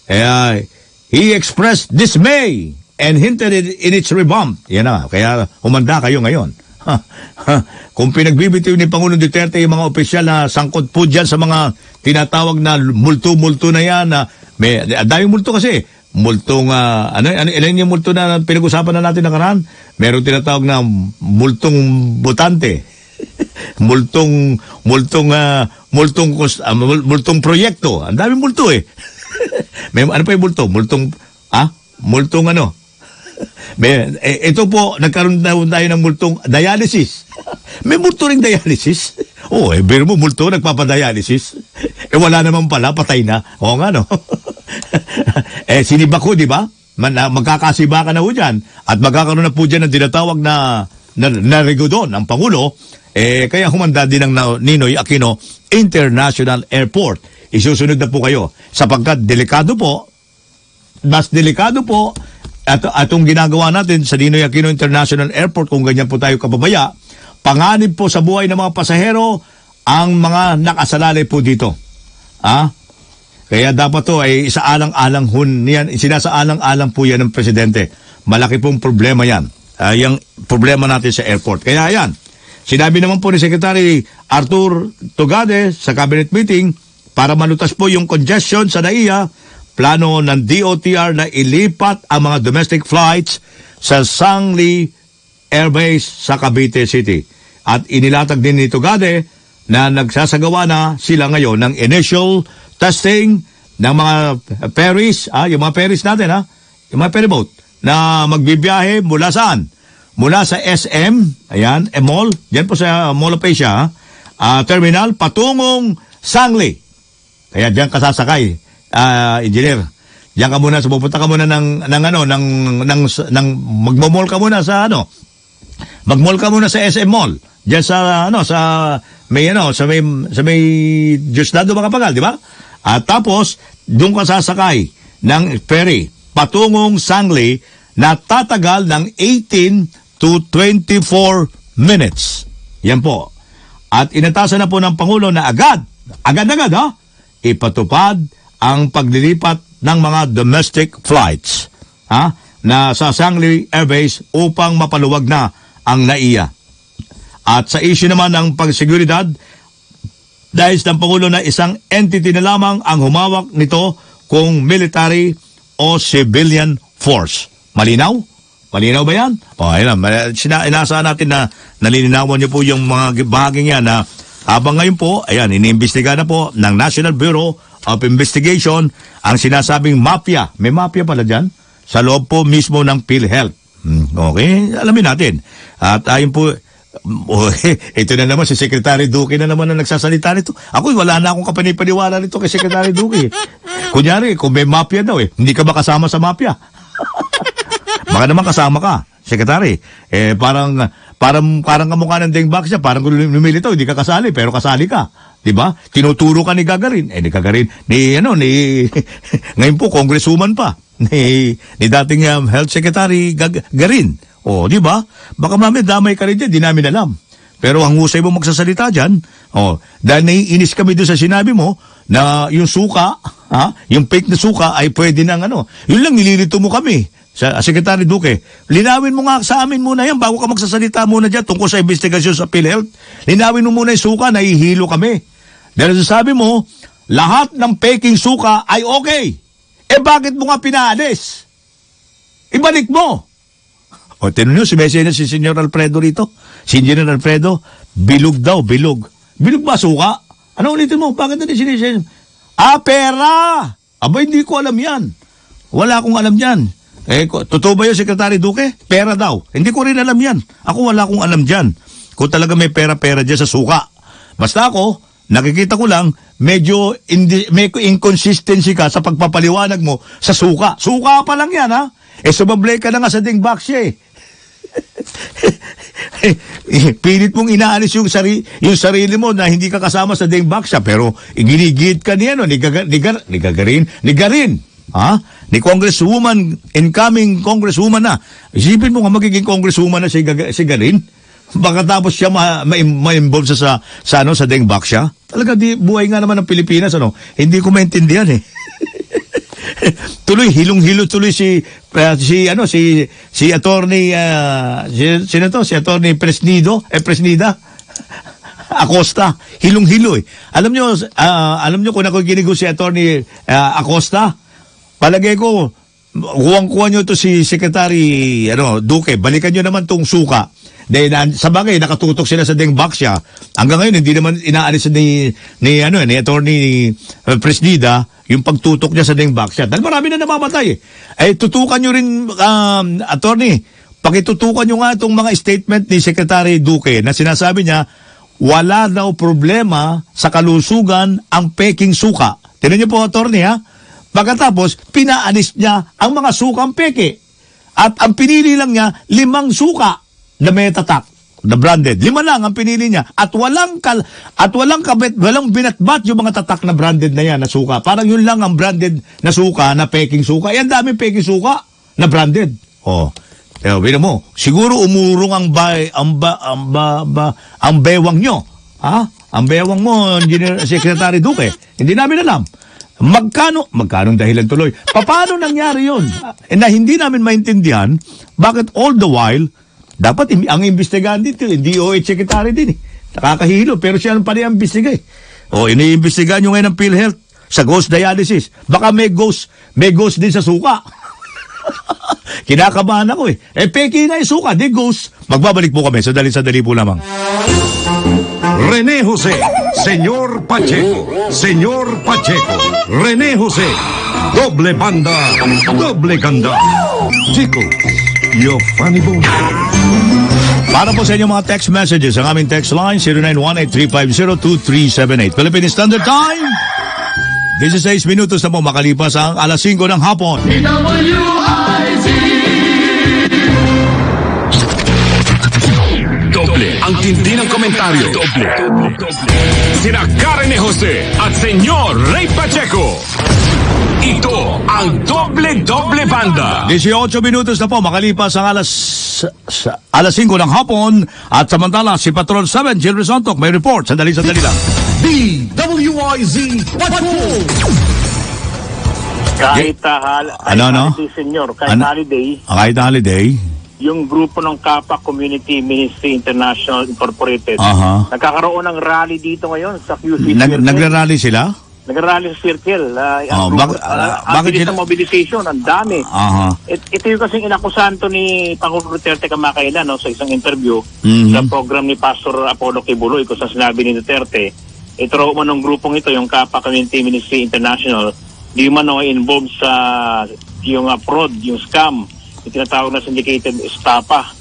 Eh, he expressed dismay and hinted in its revamp. Yan na, kaya humanda kayo ngayon. Kung pinagbibitiw ni Pangulong Duterte yung mga opisyal na sangkot po dyan sa mga tinatawag na multo-multo na yan, na may, daming multo kasi. Multong, ah, ano, ano, ilan yung multo na pinag-usapan na natin nakaraan? Meron tinatawag na multong botante. multong, multong, ah, multong, mul- multong proyekto. Ang daming multo eh. May, ano pa yung multo? Multong, ah? Multong ano? May, eh, ito po, nagkaroon na tayo ng multong dialysis. May multo ring dialysis. Oo, oh, eh, biro mo, multo, nagpapadialysis. Eh, wala naman pala, patay na. Oo nga, no? eh, sinibak ko, di ba? Man, na, magkakasiba ka na ho dyan. At magkakaroon na po dyan ng tinatawag na, na, na ang Pangulo. Eh, kaya humanda din ng Ninoy Aquino International Airport. Isusunod na po kayo. Sapagkat delikado po, mas delikado po at atong ginagawa natin sa Ninoy Aquino International Airport kung ganyan po tayo kapabaya, panganib po sa buhay ng mga pasahero ang mga nakasalalay po dito. Ah? Kaya dapat to ay isaalang-alang hun niyan, sinasaalang-alang po yan ng presidente. Malaki pong problema yan. Ah, yung problema natin sa airport. Kaya yan, sinabi naman po ni Secretary Arthur Tugade sa cabinet meeting para malutas po yung congestion sa NAIA, plano ng DOTR na ilipat ang mga domestic flights sa Sangli Airbase sa Cavite City. At inilatag din ni Tugade na nagsasagawa na sila ngayon ng initial testing ng mga ferries, ah, yung mga ferries natin, ha? yung mga ferryboat na magbibiyahe mula saan? Mula sa SM, ayan, mall, dyan po sa Mall of Asia, ah, terminal, patungong Sangli. Kaya diyan ka ah, engineer. Diyan ka muna, pupunta ka muna ng, ng ano, ng, ng, ng, magmamall ka muna sa ano, magmall ka muna sa SM Mall. Diyan sa, ano, sa, may, ano, sa may, sa may Diosdado Makapagal, di ba? At tapos, doon ka sasakay ng ferry patungong Sangli na tatagal ng 18 to 24 minutes. Yan po. At inatasan na po ng Pangulo na agad, agad-agad ha, ipatupad ang paglilipat ng mga domestic flights ha, na sa Sangli Airbase upang mapaluwag na ang NAIA. At sa issue naman ng pagseguridad, dahil ng Pangulo na isang entity na lamang ang humawak nito kung military o civilian force. Malinaw? Malinaw ba yan? O, ayun na. Sina, inaasahan natin na nalilinawan niyo po yung mga bahaging yan na habang ngayon po, ayan, iniimbestiga na po ng National Bureau of Investigation ang sinasabing mafia. May mafia pala dyan sa loob po mismo ng PhilHealth. Hmm, okay, alamin natin. At ayon po, Oh, ito na naman si Secretary Duque na naman na nagsasalita nito. Ako wala na akong kapanipaniwala nito kay Secretary Duque. Kunyari, kung may mafia daw eh, hindi ka ba kasama sa mafia? Baka naman kasama ka, Secretary. Eh, parang, parang, parang kamukha ng Deng Baksia, parang kung lumilitaw, hindi ka kasali, pero kasali ka. Di ba? Tinuturo ka ni Gagarin. Eh, ni Gagarin, ni, ano, ni, ngayon po, congresswoman pa. Ni, ni dating um, Health Secretary Gagarin. O, di ba? Baka mami, damay ka rin dyan, di namin alam. Pero ang husay mo magsasalita dyan, oh, dahil naiinis kami doon sa sinabi mo na yung suka, ha, yung fake na suka ay pwede nang ano. Yun lang, nililito mo kami sa Secretary Duque. Linawin mo nga sa amin muna yan bago ka magsasalita muna dyan tungkol sa investigasyon sa PhilHealth. Linawin mo muna yung suka, nahihilo kami. Dahil sabi mo, lahat ng peking suka ay okay. Eh bakit mo nga pinaalis? Ibalik mo. O, tinan nyo, si Messi na si Senyor Alfredo rito. Si Engineer Alfredo, bilog daw, bilog. Bilog ba suka? Ano ulitin mo? Bakit na sinisend? Ah, pera! Aba, hindi ko alam yan. Wala akong alam yan. Eh, totoo ba yun, Secretary Duque? Pera daw. Hindi ko rin alam yan. Ako wala akong alam dyan. Kung talaga may pera-pera dyan sa suka. Basta ako, nakikita ko lang, medyo indi, may inconsistency ka sa pagpapaliwanag mo sa suka. Suka pa lang yan, ha? Eh, sumablay ka na nga sa dingbox siya eh. Pilit mong inaalis yung, sari, yung sarili mo na hindi ka kasama sa dingbox siya pero ginigit ka niya no, ni, Gaga, ni, Gar, ni Gagarin, ni Garin. Ha? Ni Congresswoman, incoming Congresswoman na. Isipin mo nga magiging Congresswoman na si, si Garin. Baka tapos siya ma-involve ma, ma sa, sa, ano, sa dingbox siya. Talaga, di, buhay nga naman ng Pilipinas, ano? Hindi ko maintindihan eh. tuloy hilong-hilo tuloy si uh, si ano si si attorney uh, si, sino to si attorney Presnido eh Presnida Acosta hilong-hilo eh alam nyo uh, alam nyo kung nakikinig ko si attorney uh, Acosta palagay ko kuwang-kuha nyo to si Secretary ano Duque balikan nyo naman tong suka dahil sa bagay, nakatutok sila sa Deng Baksya. Hanggang ngayon, hindi naman inaalis ni, ni, ano, ni attorney uh, Presnida yung pagtutok niya sa Deng Baksya. Dahil marami na namamatay eh. Eh, tutukan nyo rin, um, attorney, pakitutukan nyo nga itong mga statement ni Secretary Duque na sinasabi niya, wala daw problema sa kalusugan ang peking suka. Tinan niyo po, attorney, ha? Pagkatapos, pinaalis niya ang mga sukang peke. At ang pinili lang niya, limang suka na may tatak na branded. Lima lang ang pinili niya at walang kal at walang kabit, walang binatbat yung mga tatak na branded na yan na suka. Parang yun lang ang branded na suka na peking suka. Yan dami peking suka na branded. Oh. Eh, wala mo, siguro umurong ang bay, ang ba, ang ba, ba, ang bewang nyo. Ha? Ang bewang mo, Engineer Secretary Duque. Hindi namin alam. Magkano? Magkano dahilan tuloy? Paano nangyari yun? Eh, na hindi namin maintindihan bakit all the while, dapat ang imbestigahan dito, DOH secretary din eh. Nakakahilo, pero siya pa rin ang imbestiga eh. O, iniimbestigahan nyo ngayon ng PhilHealth sa ghost dialysis. Baka may ghost, may ghost din sa suka. Kinakabahan ako eh. Eh, peki na yung suka, di ghost. Magbabalik po kami. Sadali-sadali po lamang. René José, Señor Pacheco, Señor Pacheco, René José, doble banda, doble ganda. Chicos, your funny bone. Para po sa inyong mga text messages, ang aming text line 0918-350-2378. Philippine Standard Time. 16 minutos na po makalipas ang alas 5 ng hapon. Ang tindi ng komentaryo. Doble. Sina Karen Jose at Senyor Ray Pacheco. Ito ang Doble Doble Banda. 18 minutos na po makalipas ang alas sa, alas 5 ng hapon at samantala si Patrol 7 Jill Rizontok may report. Sandali, sandali lang. DWIZ Patrol. Kahit hal- kahit Ano, ano? holiday, senyor, kahit Ano? holiday, Ang kahit na holiday. Yung grupo ng Kappa Community Ministry International Incorporated, Aha. nagkakaroon ng rally dito ngayon sa QC Nag, nagrarally sila? Nagrally sa Circle. Uh, Oh, ang bak- ang bakit sila- mobilization, ang dami. Aha. It, ito yung kasing inakusahan to ni Pangulong Duterte kamakailan no, sa isang interview Mhm. sa program ni Pastor Apollo Kibuloy kung saan sinabi ni Duterte, ito raw man ng grupong ito, yung Kappa Community Ministry International, di man no, involved sa yung uh, fraud, yung scam, yung tinatawag na syndicated estafa.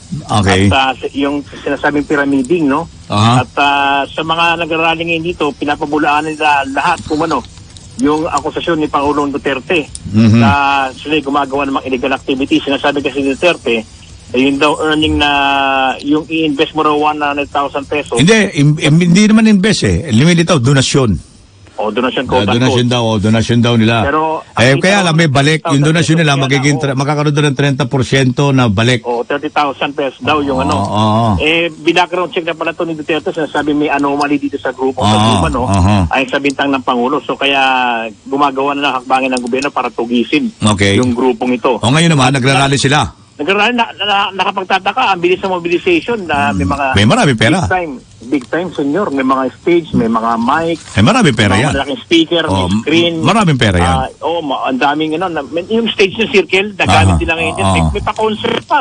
Okay. At uh, yung sinasabing pyramiding, no? Aha. At uh, sa mga nagrarally ngayon dito, pinapabulaan nila lahat kung ano, yung akusasyon ni Pangulong Duterte Mhm. na sila gumagawa ng mga illegal activities. Sinasabi kasi ni Duterte, eh, yun daw earning na yung i-invest mo raw 100,000 pesos Hindi, im- im- hindi naman invest eh. Limit ito, donasyon. O donasyon Uh, quote donasyon daw, o donasyon daw nila. Pero, eh, kaya lang ko, may balik. Yung 30,000 donasyon nila, magiging, yan, tra- oo. magkakaroon doon ng 30% na balik. o 30,000 pesos daw yung ano. Oo, oo. Eh, binackground check na pala to ni Duterte, sinasabi may anomaly dito sa grupo Oo, sa grupo, no? aha. Ay sa bintang ng Pangulo. So kaya gumagawa na ng hakbangin ng gobyerno para tugisin Okay. yung grupong ito. O ngayon naman, nagrarally sila. Nagrarally, na, na, nakapagtataka, ang bilis ng mobilization na may mga... Hmm. May maraming pera. Big time, big time, senyor. May mga stage, may mga mic, Eh, maraming pera mga yan. malaking speaker, Oh, may screen. maraming pera yan. Oo, ma- ang daming ano. Na, may- yung stage ng circle, nagamit nila ngayon. oo. May, may pa-concert pa.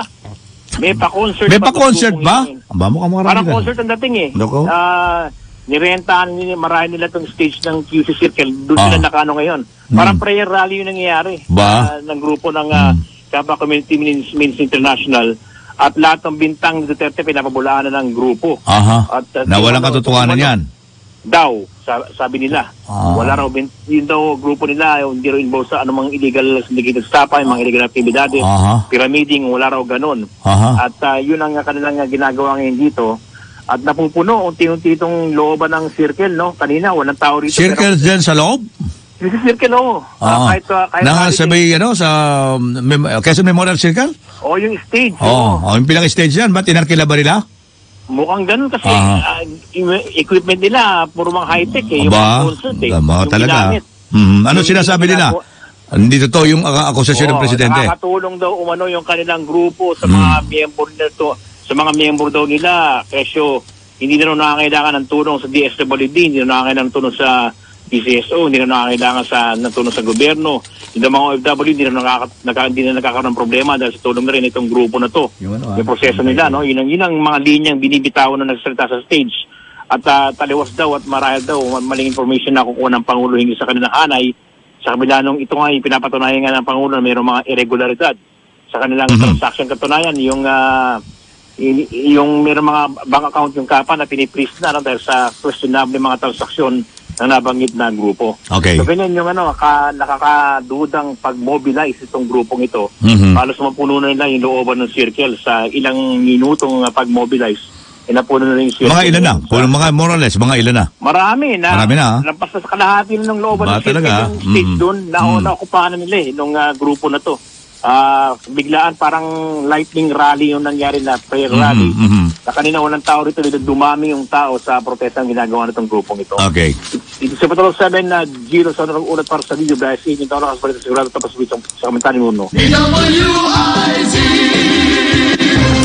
May pa-concert May pa. pa-concert ba? yun. Aba, mukhang marami Parang ka. concert ang dating eh. Loko. Ah, nirentahan nila, marami nila itong stage ng QC Circle. Doon Ah. sila nakano ngayon. Parang prayer rally yung nangyayari. Ba? Hmm. Ah, ng grupo ng uh, Kappa Community Means, Means International. At lahat ng bintang ni Duterte pinapabulaan na ng grupo. Aha. At, uh, na walang ano, katotohanan yan. Daw, sa- sabi nila. Ah. Wala raw, yun daw grupo nila, hindi raw involved sa anumang illegal syndicated stapa, yung mga illegal actividades, Aha. pyramiding, wala raw ganun. Aha. At ah, yun ang kanilang ginagawa ngayon dito. At napupuno unti-unti itong looban ng circle, no? Kanina, walang tao rito. Circles dyan sa loob? Yung circle, oo. Ah, Ah. kahit, ah, kahit na sa may, ano, sa um, Mem- Quezon Memorial Circle? Oo, yung stage. Oo. oo. Oh, yung pilang stage yan. Ba't inarkila ba nila? Mukhang ganun kasi Ah. yung equipment nila, puro mga high-tech eh. Yung mga Aba, concert eh. Yung talaga. ginamit. Mhm. Ano Yung sinasabi nila? ginagawa- Hindi totoo yung uh, akusasyon ng Oo, presidente. Nakakatulong daw umano yung kanilang grupo sa Mm. mga miyembro nila to, sa mga miyembro daw nila. Kesyo, hindi na nakakailangan ng tulong sa DSWD, hindi na nakakailangan ng tulong sa PCSO, hindi na nakakailangan sa ng tulong sa gobyerno. Yung mga OFW, hindi na, nakaka, naka, hindi na nakakaroon ng problema dahil sa tulong na rin itong grupo na to. Yung ano, yung proseso nila, no? Yun ang, yun ang mga linyang binibitawan na nagsalita sa stage. At ah, taliwas daw at marahil daw, maling information na kukuha ng Pangulo hingi sa kanilang hanay. Sa kabila nung ito nga, yung pinapatunayan nga ng Pangulo na mayroong mga irregularidad sa kanilang Mhm. transaction katunayan, yung y- yung mayroong mga bank account yung kapa na pinipris na no, dahil sa questionable mga transaksyon na nabanggit na grupo. Okay. So ganyan yung ano, ka, nakakadudang pag-mobilize itong grupong ito. Mhm. Halos mapuno na nila yung looban ng circle sa ilang minutong pag-mobilize. Eh, napuno na rin yung circle. Mga ilan na? Puro mga more or less, mga ilan na? Marami na. Marami na, ah. Lampas na sa kalahati ng looban Ba, ng circle talaga, yung stage mm. doon. Na, Mm. Naokupahan na nila eh, nung uh, grupo na to. Ah, biglaan parang lightning rally yung nangyari na prayer rally. mhm. Na kanina walang tao rito, dito dumami yung tao sa protesta ang ginagawa nitong grupong ito. Okay. Ito sa Patrol 7 na Giro sa unang ulat para sa video dahil sa inyong taon nakasabalita sigurado tapos sa sa komentary mo. no?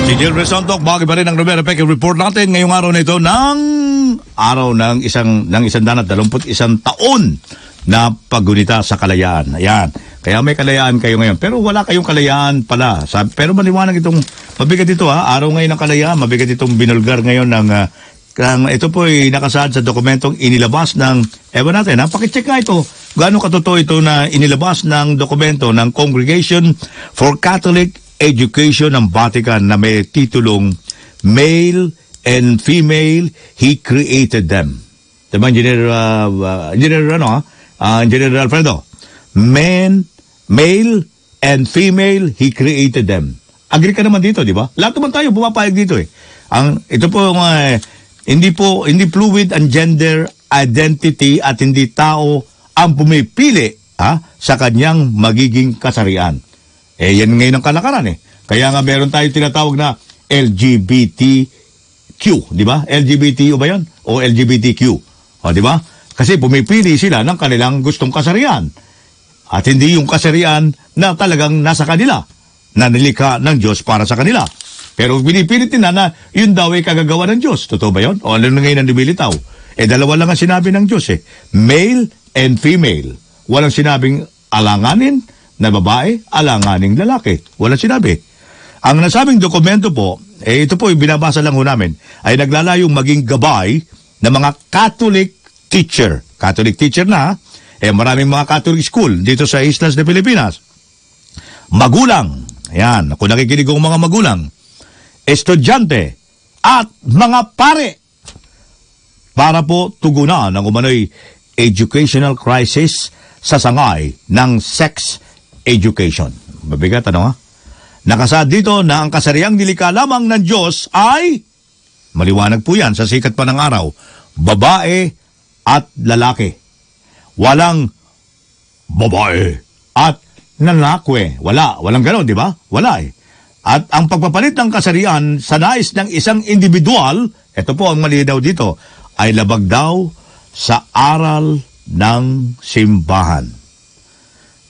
Si Jill Resontok, bagay pa rin ang Rivera Peke report natin ngayong araw na ito ng araw ng isang ng isang danat dalamput isang taon na paggunita sa kalayaan. Ayan. Kaya may kalayaan kayo ngayon. Pero wala kayong kalayaan pala. Sabi, pero maliwanag itong, mabigat ito ha, araw ngayon ng kalayaan, mabigat itong binulgar ngayon ng, ah, ng ito po ay nakasaad sa dokumentong inilabas ng, ewan natin ha, pakicheck nga ito. Gaano katotoo ito na inilabas ng dokumento ng Congregation for Catholic Education ng Vatican na may titulong Male and Female, He Created Them. Diba, Engineer, uh, uh, Engineer, ano, ha? Ah, Engineer Alfredo. Men, male and female, He created them. Agree ka naman dito, di ba? Lahat naman tayo pumapayag dito eh. Ang, ito po, uh, hindi po, hindi fluid ang gender identity at hindi tao ang pumipili ha, sa kanyang magiging kasarian. Eh, yan ngayon ang kalakaran eh. Kaya nga meron tayo tinatawag na LGBTQ, di ba? LGBTQ ba yan? O LGBTQ. O, di ba? Kasi pumipili sila ng kanilang gustong kasarian. At hindi yung kasarian na talagang nasa kanila, na nilikha ng Diyos para sa kanila. Pero pinipilit nila na yun daw ay kagagawa ng Diyos. Totoo ba yun? O ano na ngayon ang lumilitaw? Eh, dalawa lang ang sinabi ng Diyos eh. Male and female. Walang sinabing alanganin na babae, alanganing lalaki. Walang sinabi. Ang nasabing dokumento po, eh ito po yung binabasa lang ho namin, ay naglalayong maging gabay ng mga Catholic teacher. Catholic teacher na, eh maraming mga Catholic school dito sa Islas de Pilipinas. Magulang, ayan, kung nakikinig ang mga magulang, estudyante, at mga pare para po tugunan ang umano'y educational crisis sa sangay ng sex education. Mabigat, ano ha? Nakasaad dito na ang kasariang nilikha lamang ng Diyos ay, maliwanag po yan sa sikat pa ng araw, babae at lalaki. Walang babae at lalaki. Wala. Walang ganon, di ba? Wala eh. At ang pagpapalit ng kasarian sa nais ng isang individual, ito po ang malinaw dito, ay labag daw sa aral ng simbahan.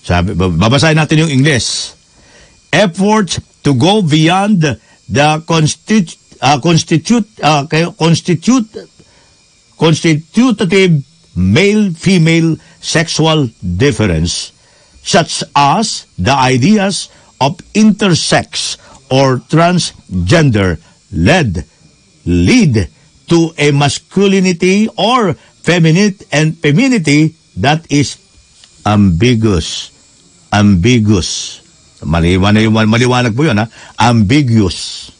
Sabi, babasahin natin yung English. Efforts to go beyond the constitu- uh, constitute uh, constitute constitutive male-female sexual difference such as the ideas of intersex or transgender led lead to a masculinity or femininity and femininity that is ambiguous. Ambiguous. Maliwanag maliwanag po 'yun ha? Ambiguous.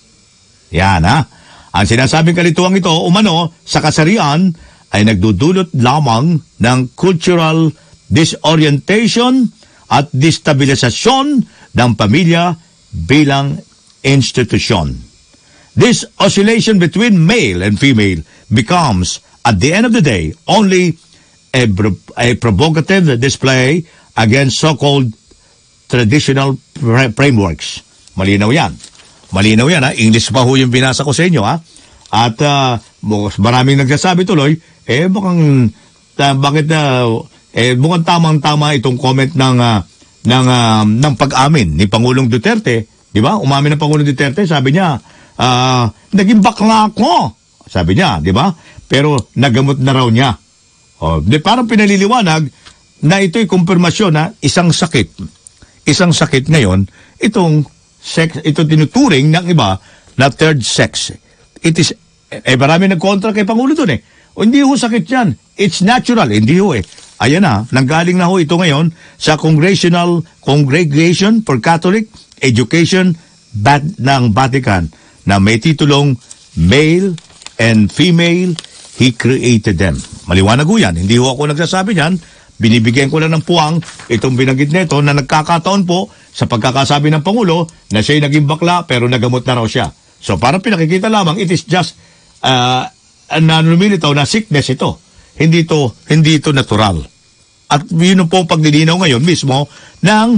Yan ha ang sinasabing kalituang ito umano sa kasarian ay nagdudulot lamang ng cultural disorientation at destabilisasyon ng pamilya bilang institusyon. This oscillation between male and female becomes, at the end of the day, only a, a provocative display against so-called traditional frameworks. Malinaw yan. Malinaw yan, ha? English pa ho yung binasa ko sa inyo, ha? At uh, maraming nagsasabi tuloy, eh, mukhang, uh, bakit uh, eh, mukhang tamang-tama itong comment ng, uh, ng, uh, ng pag-amin ni Pangulong Duterte. Di ba? Umamin ng Pangulong Duterte, sabi niya, uh, naging bakla ako. Sabi niya, di ba? Pero nagamot na raw niya. O, di, parang pinaliliwanag na ito'y kumpirmasyon na isang sakit. Isang sakit ngayon, itong sex, ito tinuturing ng iba na third sex. It is, eh marami nagkontra kay Pangulo doon eh. O, hindi ho sakit yan. It's natural. Hindi ho eh. Ayan na, nanggaling na ho ito ngayon sa Congressional Congregation for Catholic Education Bat ng Vatican na may titulong Male and Female, He Created Them. Maliwanag ho yan. Hindi ho ako nagsasabi niyan. Binibigyan ko lang ng puwang itong binanggit nito na nagkakataon po sa pagkakasabi ng Pangulo na siya'y naging bakla pero nagamot na raw siya. So parang pinakikita lamang, it is just uh, na lumilitaw na sickness ito. Hindi ito, hindi ito natural. At yun po ang paglilinaw ngayon mismo ng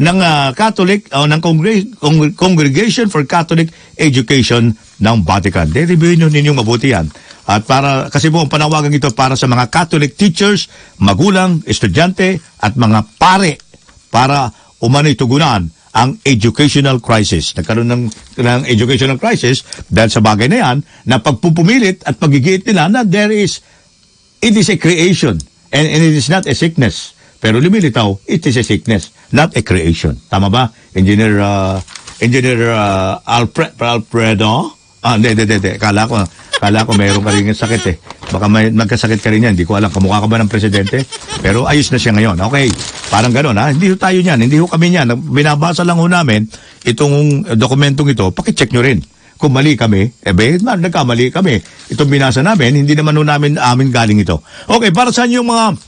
ng ah, Catholic o ng Congre- Cong- Congregation for Catholic Education ng Vatican. De-review nyo ninyong mabuti yan. At para, kasi ang panawagan ito para sa mga Catholic teachers, magulang, estudyante, at mga pare para umano'y tugunan ang educational crisis. Nagkaroon ng, ng educational crisis dahil sa bagay na yan na pagpupumilit at pagigiit nila na there is, it is a creation and, and it is not a sickness. Pero lumilitaw, it is a sickness, not a creation. Tama ba? Engineer, uh, Engineer uh, Alfred, Alfredo? Ah, hindi, hindi, hindi. Kala ko, kala ko mayroon ka rin ng sakit eh. Baka may, magkasakit ka rin yan. Hindi ko alam. Kamukha ka ba ng presidente? Pero ayos na siya ngayon. Okay. Parang gano'n ha. Hindi tayo niyan. Hindi ho kami niyan. Binabasa lang ho namin itong dokumentong ito. Pakicheck nyo rin. Kung mali kami, eh be, ma- nagkamali kami. Itong binasa namin, hindi naman ho namin amin galing ito. Okay, para sa inyo mga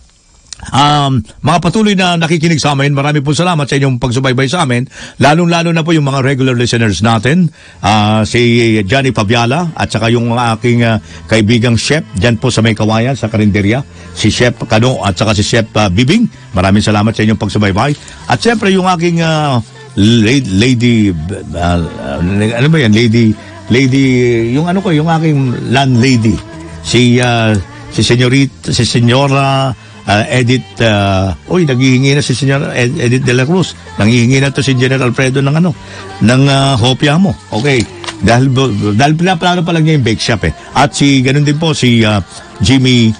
Um, mga patuloy na nakikinig sa amin, marami po salamat sa inyong pagsubaybay sa amin. Lalong-lalo na po yung mga regular listeners natin, ah, si Johnny Pabiala at saka yung aking ah, kaibigang chef dyan po sa may kawayan, sa Karinderya, si Chef Kano at saka si Chef ah, Bibing. Maraming salamat sa inyong pagsubaybay. At siyempre yung aking ah, lady, lady ah, ano ba yan, lady, lady, yung ano ko, yung aking landlady, si ah, si senyorita, si senyora ah, Edith, uh, uy, naghihingi na si Senyor Ed- Edith de la Cruz. Nanghihingi na to si General Alfredo ng ano, ng ah, hopya mo. Okay. Dahil, dahil pinaplano pa lang niya yung bake shop eh. At si, ganun din po, si ah, Jimmy,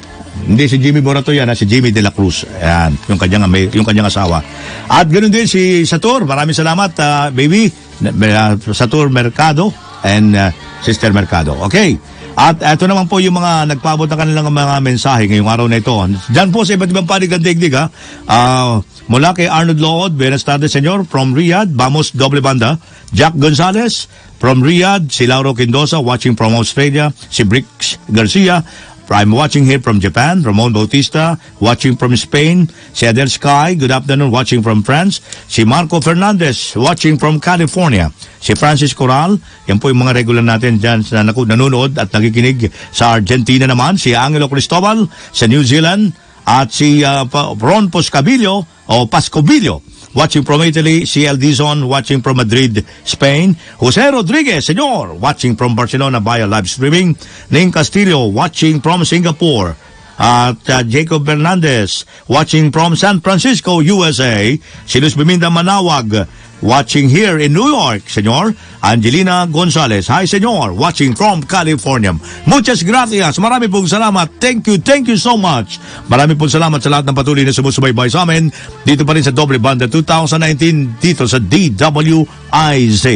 hindi si Jimmy Borato yan, ah, si Jimmy de la Cruz. Ayan, yung kanyang, may, yung kanyang asawa. At ganun din si Satur, maraming salamat, ah, baby, uh, Satur Mercado and ah, Sister Mercado. Okay. At ito naman po yung mga nagpaabot ng kanilang mga mensahe ngayong araw na ito. Diyan po sa iba't ibang panig ng digdig ha. Ah, mula kay Arnold Lood, Buenas tardes senyor, from Riyadh, Vamos Doble Banda. Jack Gonzalez, from Riyadh, si Lauro Quindosa, watching from Australia, si Bricks Garcia, I'm watching here from Japan, Ramon Bautista, watching from Spain, si Adel Sky, good afternoon, watching from France, si Marco Fernandez, watching from California, si Francis Coral, yan po yung mga regular natin dyan na nanonood at nakikinig sa Argentina naman, si Angelo Cristobal sa New Zealand, at si uh, Ron Poscabillo o Pascobillo, watching from Italy, El Dizon, watching from Madrid, Spain, Jose Rodriguez, senyor, watching from Barcelona via live streaming, Ning Castillo, watching from Singapore, at uh, Jacob Fernandez, watching from San Francisco, USA, si Biminda Manawag, watching here in New York, senyor, Angelina Gonzalez, hi senyor, watching from California. Muchas gracias, marami pong salamat, thank you, thank you so much. Marami pong salamat sa lahat ng patuloy na sumusubaybay sa amin, dito pa rin sa Doble Banda 2019, dito sa DWIZ.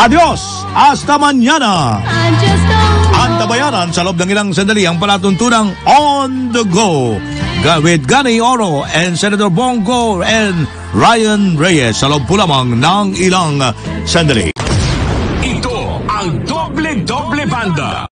Adios! Hasta mañana! I just don't Ang tabayanan sa loob ng ilang sandali ang palatuntunang On The Go with Gani Oro and Senator Bongo and Ryan Reyes sa loob po lamang ng ilang sandali. Ito ang Doble Doble Banda.